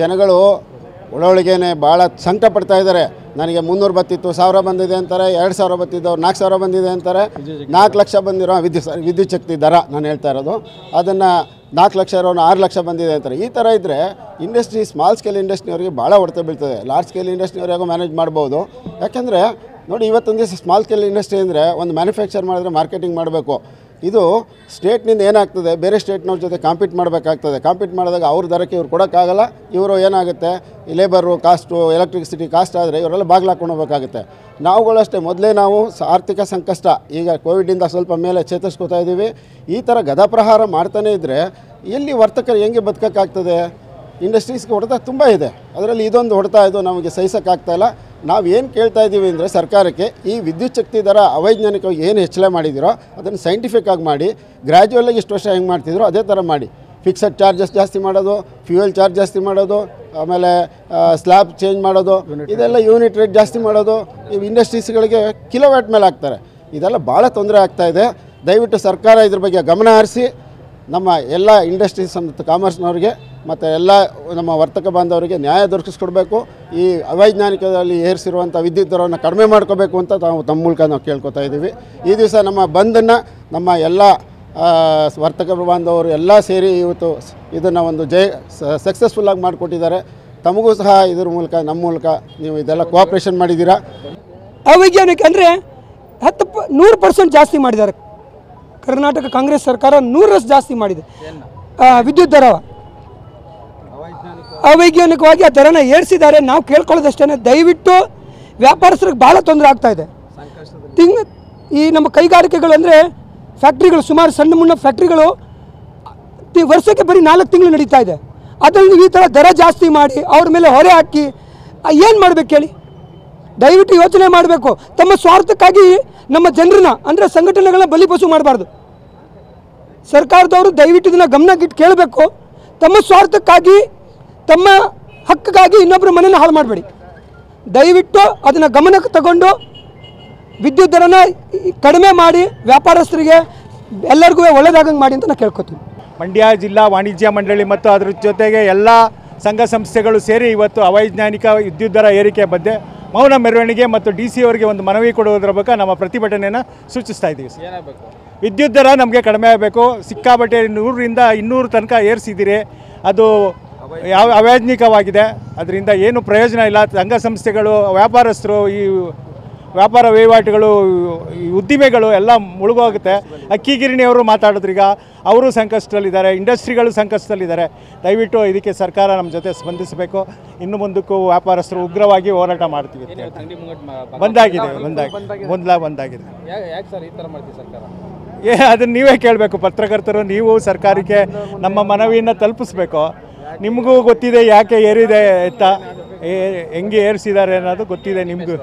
ಜನಗಳು ಒಳೊಳಗೇನೆ ಭಾಳ ಸಂಕಟ ಪಡ್ತಾ ಇದ್ದಾರೆ. ನನಗೆ ಮುನ್ನೂರು ಬತ್ತಿತ್ತು, ಸಾವಿರ ಬಂದಿದೆ ಅಂತಾರೆ, ಎರಡು ಸಾವಿರ ಬತ್ತಿದ್ದವ್ರು ನಾಲ್ಕು ಸಾವಿರ ಬಂದಿದೆ ಅಂತಾರೆ. ನಾಲ್ಕು ಲಕ್ಷ ಬಂದಿರೋ ವಿದ್ಯುತ್ ವಿದ್ಯುತ್ ಶಕ್ತಿ ದರ ನಾನು ಹೇಳ್ತಾ ಇರೋದು. ಅದನ್ನು ನಾಲ್ಕು ಲಕ್ಷ ಇರೋನು ಆರು ಲಕ್ಷ ಬಂದಿದೆ ಅಂತಾರೆ. ಈ ಥರ ಇದ್ದರೆ ಇಂಡಸ್ಟ್ರಿ, ಸ್ಮಾಲ್ ಸ್ಕೇಲ್ ಇಂಡಸ್ಟ್ರಿಯವರಿಗೆ ಭಾಳ ಹೊಡೆತ ಬೀಳ್ತದೆ. ಲಾರ್ಜ್ ಸ್ಕೇಲ್ ಇಂಡಸ್ಟ್ರಿಯವರಿಗೂ ಮ್ಯಾನೇಜ್ ಮಾಡ್ಬೋದು. ಯಾಕೆಂದರೆ ನೋಡಿ, ಇವತ್ತೊಂದು ದಿವಸ ಸ್ಮಾಲ್ ಸ್ಕೇಲ್ ಇಂಡಸ್ಟ್ರಿ ಅಂದರೆ ಒಂದು ಮ್ಯಾನುಫ್ಯಾಕ್ಚರ್ ಮಾಡಿದ್ರೆ ಮಾರ್ಕೆಟಿಂಗ್ ಮಾಡಬೇಕು. ಇದು ಸ್ಟೇಟ್ನಿಂದ ಏನಾಗ್ತದೆ? ಬೇರೆ ಸ್ಟೇಟ್ನವ್ರ ಜೊತೆ ಕಾಂಪೀಟ್ ಮಾಡಬೇಕಾಗ್ತದೆ. ಕಾಂಪೀಟ್ ಮಾಡಿದಾಗ ಅವ್ರ ದರಕ್ಕೆ ಇವ್ರು ಕೊಡೋಕ್ಕಾಗಲ್ಲ. ಇವರು ಏನಾಗುತ್ತೆ? ಲೇಬರು ಕಾಸ್ಟು ಎಲೆಕ್ಟ್ರಿಸಿಟಿ ಕಾಸ್ಟ್ ಆದರೆ ಇವರೆಲ್ಲ ಬಾಗಿಲು ಹಾಕೊಂಡು ಹೋಗ್ಬೇಕಾಗುತ್ತೆ. ನಾವುಗಳಷ್ಟೇ ಮೊದಲೇ ನಾವು ಆರ್ಥಿಕ ಸಂಕಷ್ಟ. ಈಗ ಕೋವಿಡಿಂದ ಸ್ವಲ್ಪ ಮೇಲೆ ಚೇತರಿಸ್ಕೋತಾ ಇದ್ದೀವಿ. ಈ ಥರ ಗದಪ್ರಹಾರ ಮಾಡ್ತಾನೇ ಇದ್ದರೆ ಎಲ್ಲಿ ವರ್ತಕರು ಹೆಂಗೆ ಬದುಕೋಕ್ಕಾಗ್ತದೆ? ಇಂಡಸ್ಟ್ರೀಸ್ಗೆ ಹೊಡೆತ ತುಂಬ ಇದೆ. ಅದರಲ್ಲಿ ಇದೊಂದು ಹೊಡೆತ ಇದು ನಮಗೆ ಸಹಿಸೋಕ್ಕಾಗ್ತಾ ಇಲ್ಲ. ನಾವು ಏನು ಕೇಳ್ತಾ ಇದ್ದೀವಿ ಅಂದರೆ ಸರ್ಕಾರಕ್ಕೆ ಈ ವಿದ್ಯುತ್ ಶಕ್ತಿ ದರ ಅವೈಜ್ಞಾನಿಕವಾಗಿ ಏನು ಹೆಚ್ಚಳ ಮಾಡಿದಿರೋ ಅದನ್ನು ಸೈಂಟಿಫಿಕ್ ಆಗಿ ಮಾಡಿ ಗ್ರ್ಯಾಜುವಲಾಗಿ ಇಷ್ಟು ವರ್ಷ ಹೆಂಗೆ ಮಾಡ್ತಿದ್ರು ಅದೇ ಥರ ಮಾಡಿ. ಫಿಕ್ಸಡ್ ಚಾರ್ಜಸ್ ಜಾಸ್ತಿ ಮಾಡೋದು ಫ್ಯೂಯಲ್ ಚಾರ್ಜ್ ಜಾಸ್ತಿ ಮಾಡೋದು ಆಮೇಲೆ ಸ್ಲ್ಯಾಬ್ ಚೇಂಜ್ ಮಾಡೋದು ಇದೆಲ್ಲ ಯೂನಿಟ್ ರೇಟ್ ಜಾಸ್ತಿ ಮಾಡೋದು ಈ ಇಂಡಸ್ಟ್ರೀಸ್ಗಳಿಗೆ ಕಿಲೋವ್ಯಾಟ್ ಮೇಲೆ ಹಾಕ್ತಾರೆ. ಇದೆಲ್ಲ ಭಾಳ ತೊಂದರೆ ಆಗ್ತಾ ಇದೆ. ದಯವಿಟ್ಟು ಸರ್ಕಾರ ಇದ್ರ ಬಗ್ಗೆ ಗಮನ ಹರಿಸಿ ನಮ್ಮ ಎಲ್ಲ ಇಂಡಸ್ಟ್ರೀಸ್ ಮತ್ತು ಕಾಮರ್ಸ್ನವ್ರಿಗೆ ಮತ್ತು ಎಲ್ಲ ನಮ್ಮ ವರ್ತಕ ಬಾಂಧವರಿಗೆ ನ್ಯಾಯ ದೊರಕಿಸ್ಕೊಡ್ಬೇಕು. ಈ ಅವೈಜ್ಞಾನಿಕದಲ್ಲಿ ಏರಿಸಿರುವಂಥ ವಿದ್ಯುತ್ ದರವನ್ನು ಕಡಿಮೆ ಮಾಡ್ಕೋಬೇಕು ಅಂತ ನಾವು ತಮ್ಮ ಮೂಲಕ ನಾವು ಕೇಳ್ಕೊತಾ ಇದ್ದೀವಿ. ಈ ದಿವಸ ನಮ್ಮ ಬಂದನ್ನು ನಮ್ಮ ಎಲ್ಲ ವರ್ತಕ ಬಾಂಧವರು ಎಲ್ಲ ಸೇರಿ ಇವತ್ತು ಇದನ್ನು ಒಂದು ಜಯ ಸಕ್ಸಸ್ಫುಲ್ಲಾಗಿ ಮಾಡಿಕೊಟ್ಟಿದ್ದಾರೆ. ತಮಗೂ ಸಹ ಇದ್ರ ಮೂಲಕ, ನಮ್ಮ ಮೂಲಕ ನೀವು ಇದೆಲ್ಲ ಕೋಆಪ್ರೇಷನ್ ಮಾಡಿದ್ದೀರಾ? ಅವೈಜ್ಞಾನಿಕ ಅಂದರೆ ಹತ್ತು ಪ, ನೂರು ಪರ್ಸೆಂಟ್ ಜಾಸ್ತಿ ಮಾಡಿದ್ದಾರೆ. ಕರ್ನಾಟಕ ಕಾಂಗ್ರೆಸ್ ಸರ್ಕಾರ ನೂರರಷ್ಟು ಜಾಸ್ತಿ ಮಾಡಿದೆ. ವಿದ್ಯುತ್ ದರ ಅವೈಜ್ಞಾನಿಕವಾಗಿ ಆ ದರನ ಏರಿಸಿದ್ದಾರೆ. ನಾವು ಕೇಳ್ಕೊಳ್ಳೋದಷ್ಟೇ ದಯವಿಟ್ಟು ವ್ಯಾಪಾರಸ್ಥರಿಗೆ ಭಾಳ ತೊಂದರೆ ಆಗ್ತಾ ಇದೆ. ತಿಂಗ್, ಈ ನಮ್ಮ ಕೈಗಾರಿಕೆಗಳು ಅಂದರೆ ಫ್ಯಾಕ್ಟ್ರಿಗಳು, ಸುಮಾರು ಸಣ್ಣ ಮುಣ್ಣ ಫ್ಯಾಕ್ಟ್ರಿಗಳು ವರ್ಷಕ್ಕೆ ಬರೀ ನಾಲ್ಕು ತಿಂಗಳು ನಡೀತಾ ಇದೆ. ಅದರಲ್ಲಿ ಈ ಥರ ದರ ಜಾಸ್ತಿ ಮಾಡಿ ಅವ್ರ ಮೇಲೆ ಹೊರೆ ಹಾಕಿ ಏನು ಮಾಡ್ಬೇಕು ಹೇಳಿ ದಯವಿಟ್ಟು ಯೋಚನೆ ಮಾಡಬೇಕು. ತಮ್ಮ ಸ್ವಾರ್ಥಕ್ಕಾಗಿ ನಮ್ಮ ಜನರನ್ನ ಅಂದರೆ ಸಂಘಟನೆಗಳನ್ನ ಬಲಿಪಶು ಮಾಡಬಾರ್ದು. ಸರ್ಕಾರದವರು ದಯವಿಟ್ಟು ಇದನ್ನು ಗಮನಕ್ಕಿಟ್ಟು ಕೇಳಬೇಕು. ತಮ್ಮ ಸ್ವಾರ್ಥಕ್ಕಾಗಿ, ತಮ್ಮ ಹಕ್ಕಿಗಾಗಿ ಇನ್ನೊಬ್ಬರ ಮನೆಯನ್ನು ಹಾಳು ಮಾಡಬೇಡಿ. ದಯವಿಟ್ಟು ಅದನ್ನು ಗಮನಕ್ಕೆ ತಗೊಂಡು ವಿದ್ಯುತ್ ದರನ ಕಡಿಮೆ ಮಾಡಿ ವ್ಯಾಪಾರಸ್ಥರಿಗೆ ಎಲ್ಲರಿಗೂ ಒಳ್ಳೇದಾಗಂಗೆ ಮಾಡಿ ಅಂತ ನಾನು ಕೇಳ್ಕೊತೀನಿ. ಮಂಡ್ಯ ಜಿಲ್ಲಾ ವಾಣಿಜ್ಯ ಮಂಡಳಿ ಮತ್ತು ಅದರ ಜೊತೆಗೆ ಎಲ್ಲ ಸಂಘ ಸಂಸ್ಥೆಗಳು ಸೇರಿ ಇವತ್ತು ಅವೈಜ್ಞಾನಿಕ ವಿದ್ಯುತ್ ದರ ಏರಿಕೆ ಬಗ್ಗೆ ಮೌನ ಮೆರವಣಿಗೆ ಮತ್ತು ಡಿ ಸಿ ಅವರಿಗೆ ಒಂದು ಮನವಿ ಕೊಡುವುದರ ಬಗ್ಗೆ ನಮ್ಮ ಪ್ರತಿಭಟನೆಯನ್ನು ಸೂಚಿಸ್ತಾ ಇದ್ದೀವಿ. ವಿದ್ಯುತ್ ದರ ನಮಗೆ ಕಡಿಮೆ ಆಗಬೇಕು. ಸಿಕ್ಕಾಬಟ್ಟೆ ನೂರರಿಂದ ಇನ್ನೂರು ತನಕ ಏರಿಸಿದ್ದೀರಿ. ಅದು ಯಾವ ಅವೈಜ್ಞಿಕವಾಗಿದೆ. ಅದರಿಂದ ಏನು ಪ್ರಯೋಜನ ಇಲ್ಲ. ಸಂಘ ಸಂಸ್ಥೆಗಳು ವ್ಯಾಪಾರಸ್ಥರು ಈ ವ್ಯಾಪಾರ ವಹಿವಾಟುಗಳು ಉದ್ದಿಮೆಗಳು ಎಲ್ಲ ಮುಳುಗೋಗುತ್ತೆ. ಅಕ್ಕಿಗಿರಣಿಯವರು ಈಗ ಅವರು ಸಂಕಷ್ಟದಲ್ಲಿದ್ದಾರೆ ಇಂಡಸ್ಟ್ರಿಗಳು ಸಂಕಷ್ಟದಲ್ಲಿದ್ದಾರೆ. ದಯವಿಟ್ಟು ಇದಕ್ಕೆ ಸರ್ಕಾರ ನಮ್ಮ ಜೊತೆ ಸ್ಪಂದಿಸಬೇಕು. ಇನ್ನು ಮುಂದಕ್ಕೂ ವ್ಯಾಪಾರಸ್ಥರು ಉಗ್ರವಾಗಿ ಹೋರಾಟ ಮಾಡ್ತೀವಿ ಬಂದಾಗಿದೆ ಬಂದಾಗಿದೆ. ಮೊದಲ ಬಂದಾಗಿದೆ. ಏ ಅದನ್ನು ನೀವೇ ಕೇಳಬೇಕು. ಪತ್ರಕರ್ತರು ನೀವು ಸರ್ಕಾರಕ್ಕೆ ನಮ್ಮ ಮನವಿಯನ್ನು ತಲುಪಿಸ್ಬೇಕು. ನಿಮಗೂ ಗೊತ್ತಿದೆ ಯಾಕೆ ಏರಿದೆ ಅಂತ ಹೆಂಗೆ ಏರಿಸಿದ್ದಾರೆ ಅನ್ನೋದು ಗೊತ್ತಿದೆ ನಿಮಗೂ.